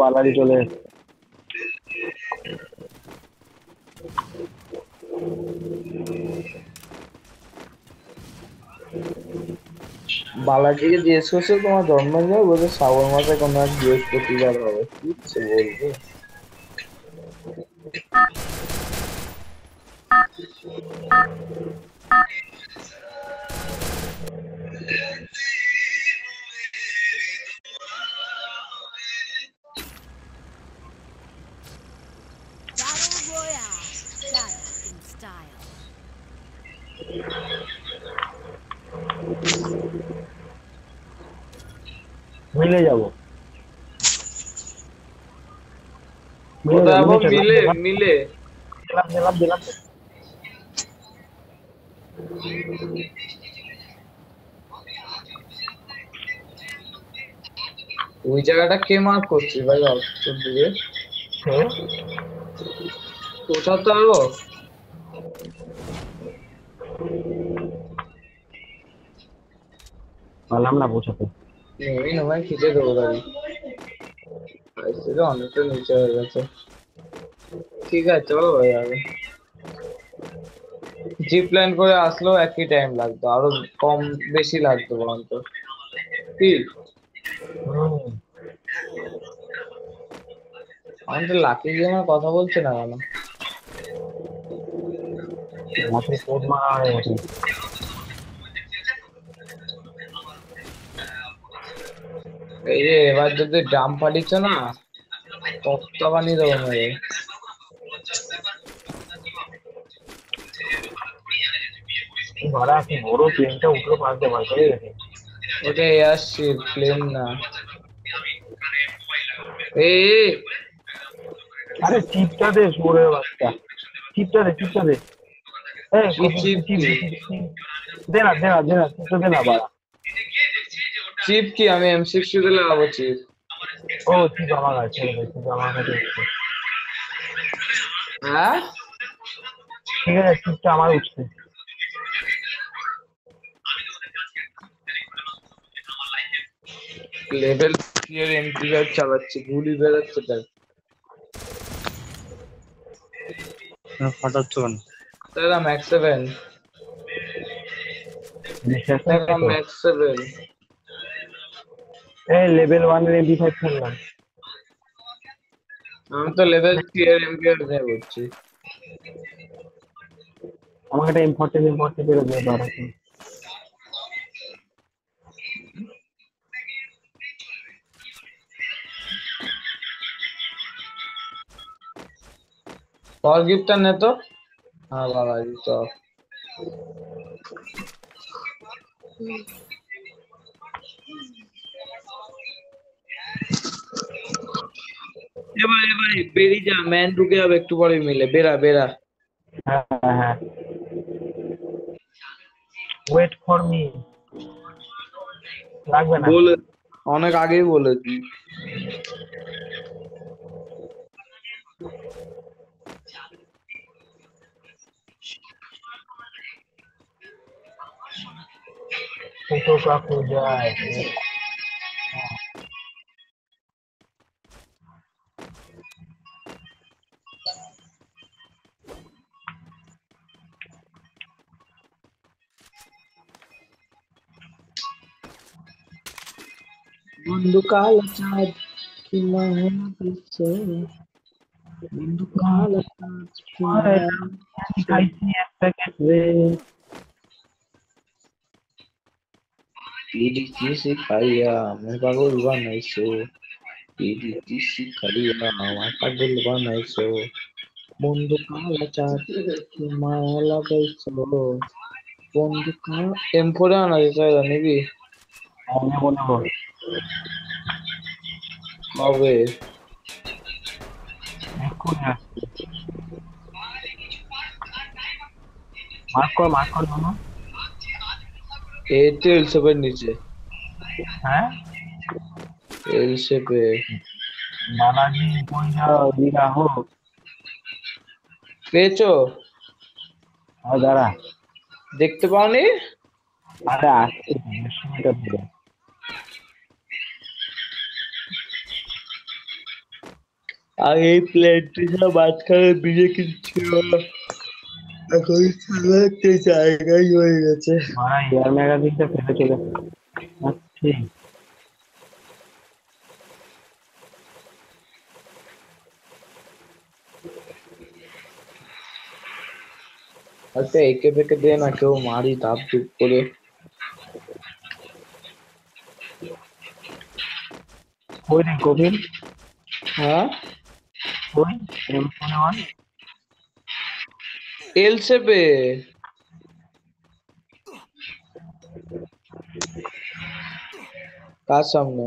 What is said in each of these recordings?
বালাজি এসেছে বালাজিকে জিজ্ঞেস করছে, তোমার জন্মদিন বলছে, শ্রাবণ মাসে কোনো এক বৃহস্পতিবার হবে। কি বলবে? মিলে যাব কোথায় যাব, আবার মিলে মিলে দিলাম দিলাম দিলাম ওই জায়গাটা কে মার্ক করছে? ভাই অস্ত্র দিয়ে। হুম? কোথা তো আরও পারলাম না পৌঁছাতে নেমে না ভাই খিচে দেবো গাড়ি অনেকটা নিচে হয়ে গেছে। ঠিক আছে চলো ভাই আগে। জিপ লাইন করে আসলেও একই টাইম লাগতো আরও কম বেশি লাগতো বরঞ্চ। কি? আমি তো লাকি গেমার কথা বলছে না কেন? এই যে এবার যদি ড্রাম ফাটিচ্ছে না তক্তা বানিয়ে দেবো মেরে মারা কি বড় প্লেনটা উঠল পাঁচটা বার করে গেছে ওটা এয়ারশিপ প্লেন না। এই, আরে চিপটা দে সুরের বাচ্চা। চিপটা দে চিপটা দে। এই চিপ? দে না দে না দে না চিপটা দে না বাড়া। চিপ কি? আমি এম সিক্সটি তে লাগাবো চিপ ও চিপ আমার কাছে চিপ আমার হ্যাঁ? ঠিক আছে চিপটা আমার উঠছে। লেভেল এর এমপি ব্যাগ চালাচ্ছি গুলি বেরোচ্ছে তাই ফাটাচ্ছ কেন তাহলে ম্যাক্স সেভেন তো? ম্যাক্স সেভেন এই লেভেল ওয়ানের এমপি ফাইভ খেললাম আমি তো লেভেল থ্রি এর এমপি ব্যাগ নিয়ে করছি। আমাকে একটা এম ফর্টি এম ফর্টি পর গিফটটা নে তো। হ্যাঁ বাবা তো। এবারে এবারে বেরিয়ে যা ম্যান ঢুকে যাবে একটু পরে মিলে। বেরা বেরা। হ্যাঁ হ্যাঁ। ওয়েট ফর মি লাগবে না। বলে অনেক আগেই বলেছি। People fuck will die. Dude. ముందుకాల చాకి మానసో ముందుకాల చాకి మానసో আমার পাগল বানাইছো বন্ধু কালা চাঁদ কি মায়া লাগাইছো বন্ধু কালা এম ফোরে আনা যেতে নিবি আমি বলব কবে এক্ষুনি আসছি মার্ক কর মার্ক কর মামা এইটা এল শেপের নিচে হ্যাঁ এল শেপে বালাজি পয়সা দিরা হো পেয়েছ আর দাঁড়া দেখতে পাওনি আরে আসছে দেড়শো মিটার দূরে আর এই প্লেনটি সব মাঝখানে বিজে কিছু ছিল না। এখন খেলাতে জায়গায় হয়ে গেছে মারা এয়ার ম্যাগাজিনটা ফেলে চলে আসছি আচ্ছা একে ফেকে দে না কেউ মারি ধাপ ধুপ করে ওই রে কবির হ্যাঁ ওই এম ফোনে ওয়ান এল শেপে কার সামনে?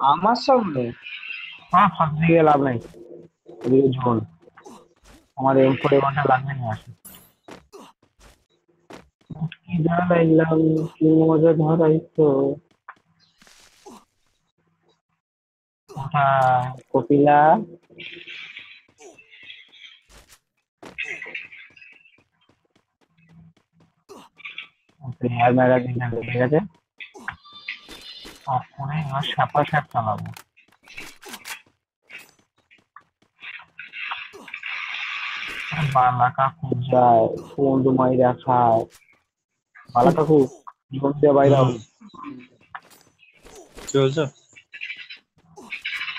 আমার সামনে? হ্যাঁ ফার্স্ট দিকে লাভ নাই। ওদিকে ঝোল। আমার এম ফোরে ওয়ানটা লাগবে না আসে কি কি মজা ধরাইছো কোথায়? কপিলা? এয়ার ম্যাগাজিনটা লেগে গেছে। তখনই আমার স্যাপা স্যাপ চালাবো। বালা কাকু যায় বন্ধু মাইরা খায় বালা কাকু জীবন দিয়ে বাইরে। কি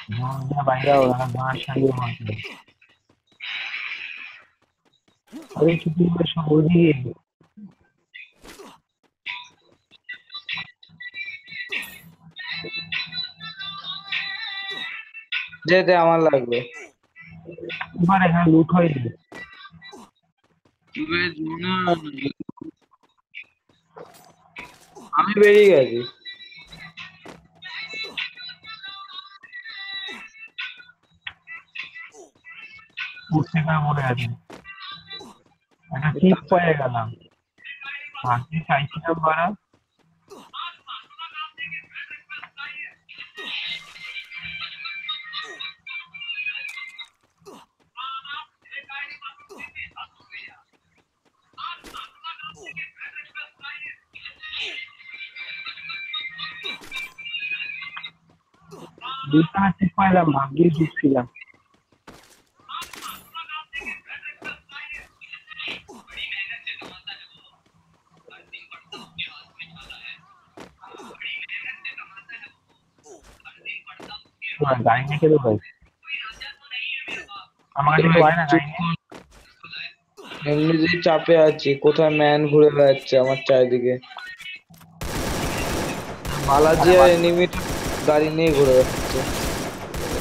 জীবন দিয়ে বাইরে মার সঙ্গে মারবে। আরে ছুটি করে দে দে আমার লাগবে। এবার এখানে লুট হয়নি আমি বেরিয়ে গেছি। উঠতে না মনে আছে। একটা টিপ পেয়ে গেলাম। ভাগ্যে চাইছিলাম বাড়া। টিপ পাইলাম ভাগ্যে ঢুকছিলাম তোমার গাড়ি নিয়ে কে দৌড়াই আমার কাছে হয় না গাড়ি নিয়ে চাপে আছি কোথায় ম্যান ঘুরে বেড়াচ্ছে আমার চারিদিকে? বালাজি আর এনিমি গাড়ি নিয়ে ঘুরে বেড়াচ্ছে।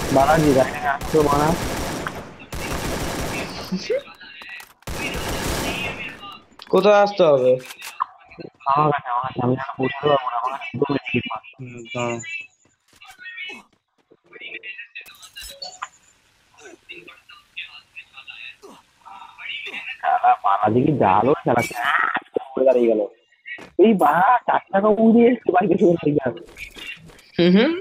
গাড়ি নিয়ে আসছো মানা কোথায় আসতে হবে? আমার কাছে আমার কাছে আমি যেন বুঝতে পারব না আমার কাছে মেডিকেট মার হুম, দাঁড়াও। বালাজি কি জালো খেলা করে দাঁড়িয়ে গেল এই বা চার টাকা উড়িয়ে এসছে বাইকে চলে থেকে গেল হুম হুম।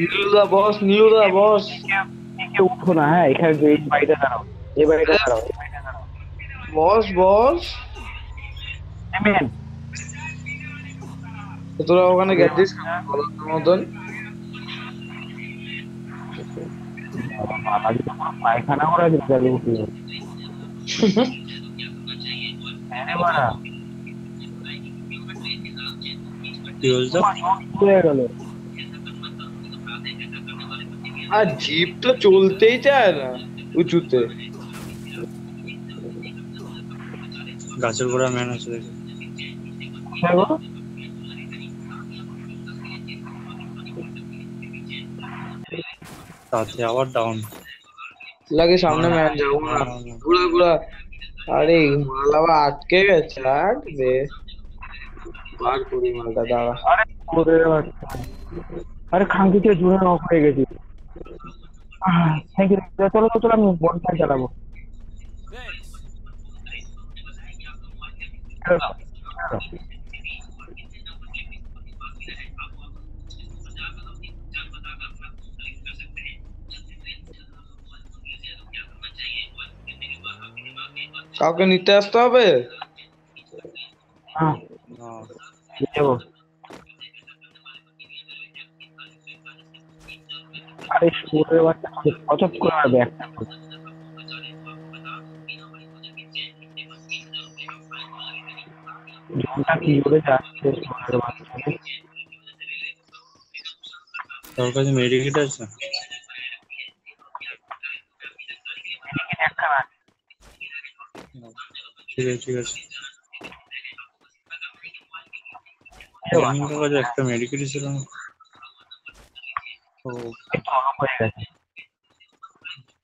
নীলুদা বস নীলুদা বস। উঠো না হ্যাঁ এখানে এই বাড়িটা দাঁড়াও এই বাড়িটা দাঁড়াও এই বাড়িটা দাঁড়াও। বস বস। নেমেন তোরা ওখানে গেছিস মতন। পায়খানা করা তাহলে উঠল হ্যাঁ কি বলছো? হয়ে গেল। আর জিপ তো চলতেই চায় না উঁচুতে গাছের গোড়া ম্যান আছে দেখো কোথায় গো তাতে আবার ডাউন লাগে সামনে ম্যান যাব না ঘুরা ঘুরা আরে মাল আবার আটকে গেছে আট রে বার করি মালটা দাঁড়া আরে কোথায় বাচ্চা আরে খাঙ্কি থেকে জুড়ে অফ হয়ে গেছি থ্যাংক ইউ চলো তো চলো আমি বনফায়ার চালাবো। চলো, চলো। কাউকে নিতে আসতে হবে? হ্যাঁ। না। নিয়ে যাব। আরে বাচ্চা করে আর ব্যাগটা জলটা কি করে যাচ্ছে শুয়োরের বাচ্চা তোর কাছে মেডিকেট আছে? ঠিক আছে ঠিক একটা মেডিকেট ছিল না? একটু অভাব হয়ে গেছে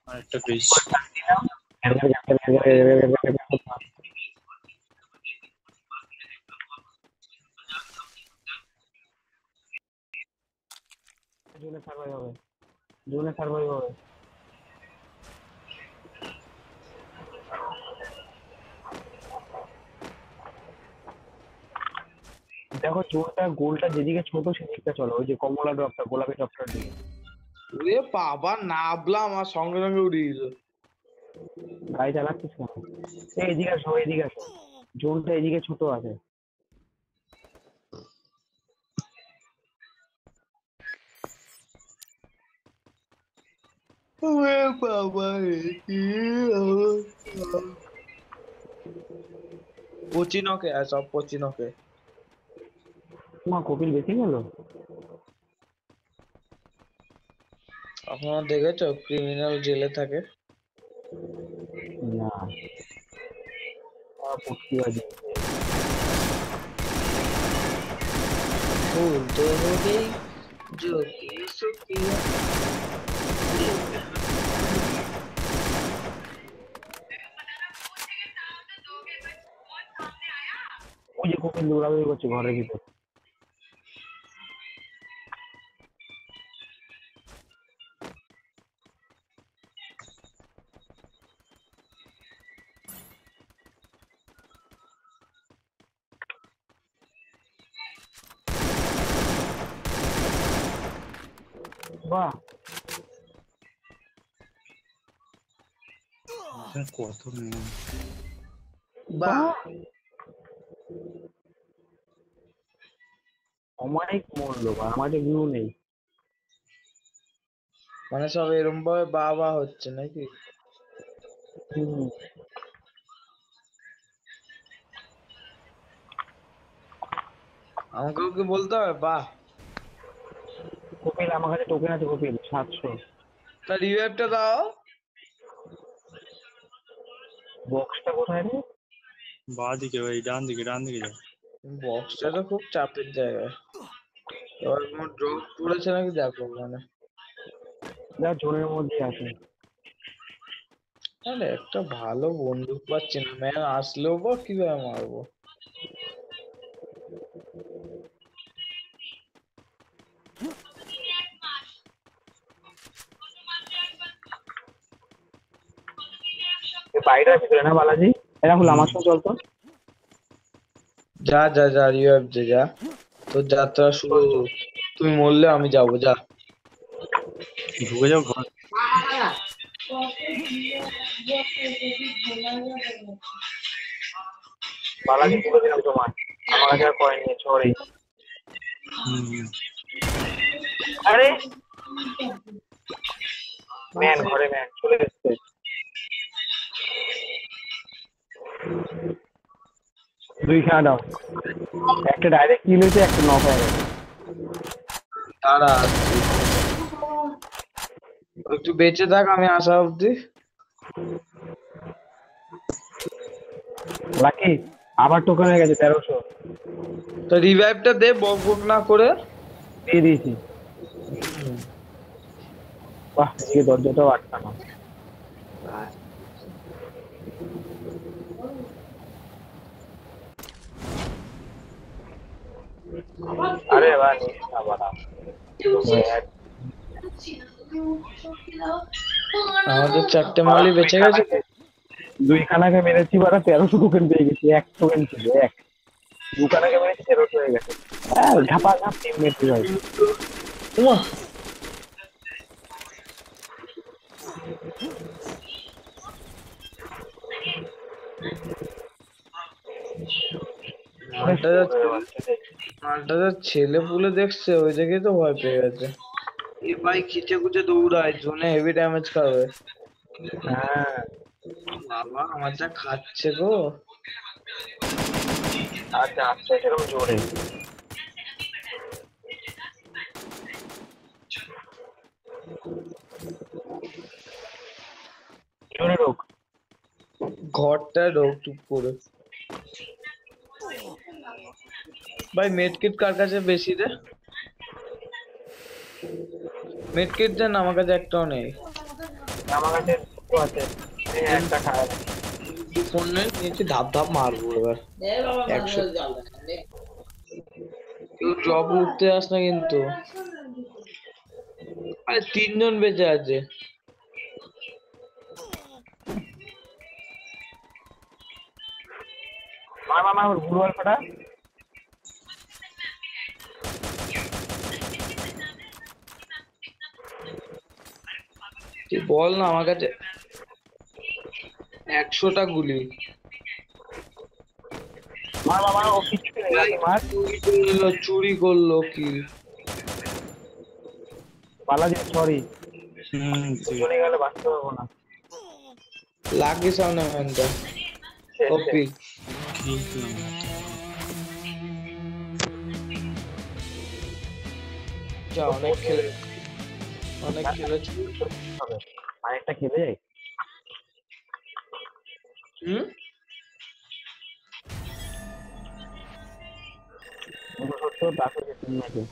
আরেকটা পেয়েছি জুনে সার্ভাইভ হবে জুনে সার্ভাইভ হবে দেখো চোরটা গোলটা যেদিকে ছোট সেদিকটা চলো ওই যে কমলা ড্রপটা গোলাপি ড্রপটার দিকে ওরে বাবা নাবলাম আর সঙ্গে সঙ্গে উড়ে গেল গাড়ি চালাচ্ছিস কেন? এই এদিকে আসো এদিকে আসো। জোনটা এদিকে ছোট আছে। ওরে বাবা কি অবস্থা। পচিনকে আর সব পচিনকে। তোমার কপিল বেশি গেল আপনারা দেখেছো ক্রিমিনাল জেলে থাকে না পুটকিবাজি ফুল তো हो गई जो कि सुखिया ওই যে কপিল দৌড়াদৌড়ি করছে ঘরের ভিতর বাহ এখানে কত মেয়ে বাহ অমায়িক মরলো বা আমাদের ভিউ নেই। মানে সব এরম ভাবে বাবা হচ্ছে নাকি। আমাকেও কি বলতে হবে বাহ। আমার কাছে টোকেন আছে কপিল সাতশো। তা রিভাইভটা দাও। বক্সটা কোথায় রে? বা দিকে ওই ডান দিকে ডান দিকে যাও বক্সটা তো খুব চাপের জায়গায় এবার কোনো ড্রপ পড়েছে নাকি দেখো মানে যা জোনের মধ্যে আছে। আরে একটা ভালো বন্দুক পাচ্ছি না। ম্যান আসলেও বা কীভাবে মারবো? এ বাইরে ভিতরে না বালাজি? এ রাহুল আমার সঙ্গে চল তো। যা যা যা রিভাইভ দে যা। তোর যাত্রা শুরু। তুই মরলে আমি যাব যা। ঢুকে যাও ঘর। বালাজি দিলাম তোমার আমার কাছে আর কয়েন নেই সরি। আরে! ম্যান ঘরে ম্যান চলে এসছে দুইখানা দাও একটা ডাইরেক্ট কিল হয়েছে একটা নক হয়ে গেছে আসছি। একটু বেঁচে থাক আমি আসা অব্দি লাকি আবার টোকেন হয়ে গেছে তেরোশো। তো রিভাইভটা দে বক বক না করে। দিয়ে দিয়েছি। বাহ এদিকে দরজাটাও আটকানো। আরে বা নিস না বাড়া আমাদের চারটে মালই বেঁচে গেছে। দুইখানাকে মেরেছি বাড়া তেরোশো টোকেন পেয়ে গেছি এক টোকেন ছিল এক। দুখানাকে মেরেছি তেরোশো হয়ে গেছে। হ্যাঁ ঝাপা ঝাপ টিম মেরেছি ভাই উমা, মালটা যাচ্ছে মালটা যা ছেলে পুলে দেখছে ওই জায়গায় তো ভয় পেয়ে গেছে। এ ভাই খিচে খুচে দৌড়ায় জোনে হেভি ড্যামেজ খাবে। হ্যাঁ। বাবা আমার যা খাচ্ছে গো। আর যাচ্ছে সেরকম জোরে। জোরে ঢোক ঘরটা ঢোক চুপ করে। ভাই মেডকিট কার কাছে বেশি রে? মেডকিট দেন আমার কাছে একটাও নেই। আমার কাছে আছে। একটা খারাপ ফোন নিয়েছি ধাপ ধাপ মারবো এবার। একশো। জব উঠতে আস না কিন্তু। আরে তিনজন বেঁচে আছে। ভুল অল্পটা তুই বল না আমার কাছে। একশোটা গুলি। চুরি করল কি? সরি চলে গেলে বাঁচতে পারব না। লাগি সামনে ম্যানটা শেষ, কপি। ঠিক না যা অনেক খেলে। অনেক খেলেছি আরেকটা খেলে যাই হুম? তারপরে ম্যাচে